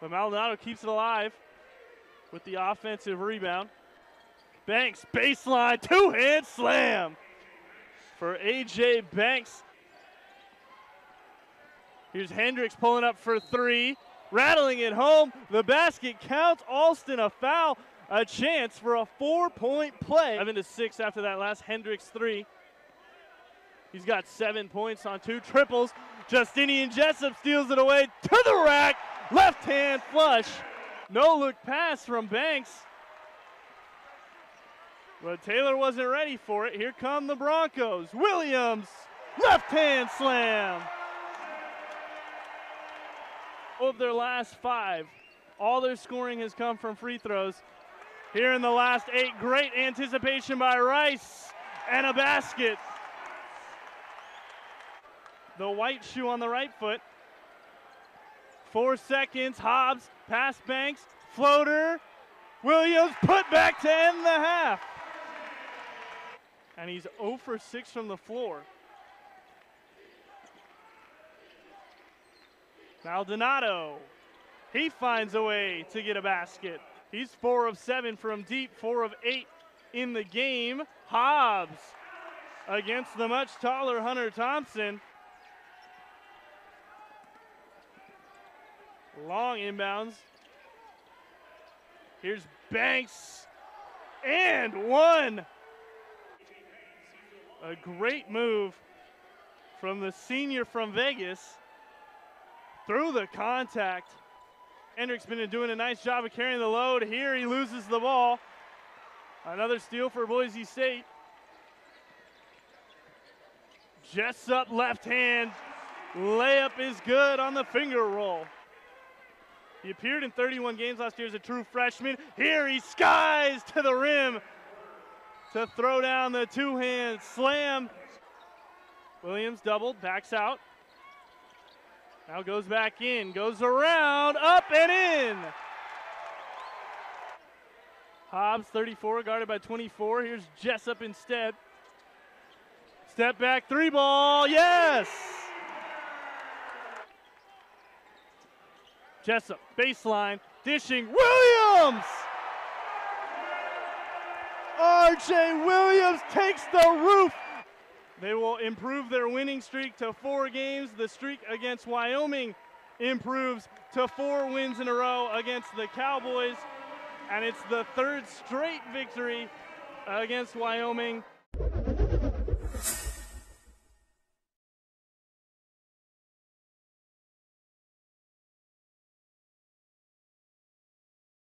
But Maldonado keeps it alive with the offensive rebound. Banks, baseline, two hand slam for AJ Banks. Here's Hendricks pulling up for three, rattling it home. The basket counts. Alston a foul, a chance for a four point play. Seven to six after that last Hendricks three. He's got seven points on two triples. Justinian Jessup steals it away to the rack. Left hand flush. No look pass from Banks. But Taylor wasn't ready for it. Here come the Broncos. Williams, left hand slam. Of their last five, all their scoring has come from free throws. Here in the last eight, great anticipation by Rice and a basket. The white shoe on the right foot. Four seconds. Hobbs, pass Banks, floater. Williams put back to end the half. And he's 0 for 6 from the floor. Maldonado. He finds a way to get a basket. He's 4 of 7 from deep, 4 of 8 in the game. Hobbs against the much taller Hunter Thompson. Long inbounds. Here's Banks. And one. A great move from the senior from Vegas through the contact. Hendricks been doing a nice job of carrying the load. Here he loses the ball. Another steal for Boise State. Jessup left hand. Layup is good on the finger roll. He appeared in 31 games last year as a true freshman. Here he skies to the rim to throw down the two hand slam. Williams doubled, backs out. Now goes back in, goes around, up and in. Hobbs, 34, guarded by 24. Here's Jessup instead. Step back, three ball, yes! Jessup, baseline, dishing, Williams! RJ Williams takes the roof. They will improve their winning streak to four games. The streak against Wyoming improves to four wins in a row against the Cowboys. And it's the third straight victory against Wyoming